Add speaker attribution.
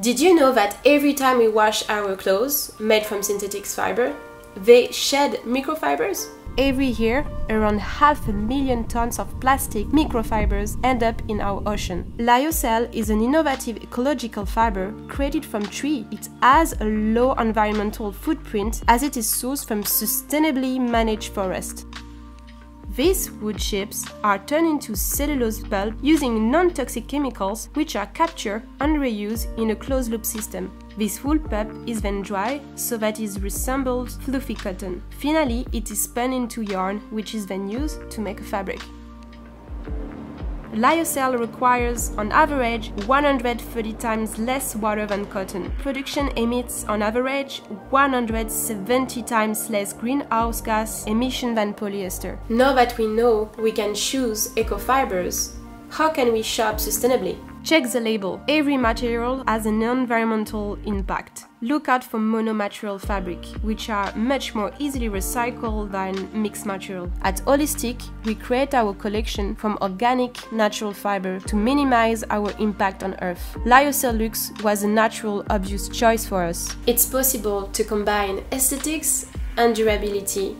Speaker 1: Did you know that every time we wash our clothes, made from synthetic fiber, they shed microfibers? Every year, around half a million tons of plastic microfibers end up in our ocean. Lyocell is an innovative ecological fiber created from tree. It has a low environmental footprint as it is sourced from sustainably managed forest. These wood chips are turned into cellulose pulp using non-toxic chemicals which are captured and reused in a closed-loop system. This wool pulp is then dry so that it resembles fluffy cotton. Finally, it is spun into yarn which is then used to make a fabric. Lyocell requires, on average, 130 times less water than cotton. Production emits, on average, 170 times less greenhouse gas emission than polyester. Now that we know we can choose eco-fibers, how can we shop sustainably? Check the label. Every material has an environmental impact. Look out for monomaterial fabric, which are much more easily recycled than mixed material. At Olistic, we create our collection from organic, natural fiber to minimize our impact on Earth. Lyocell Luxe was a natural, obvious choice for us. It's possible to combine aesthetics and durability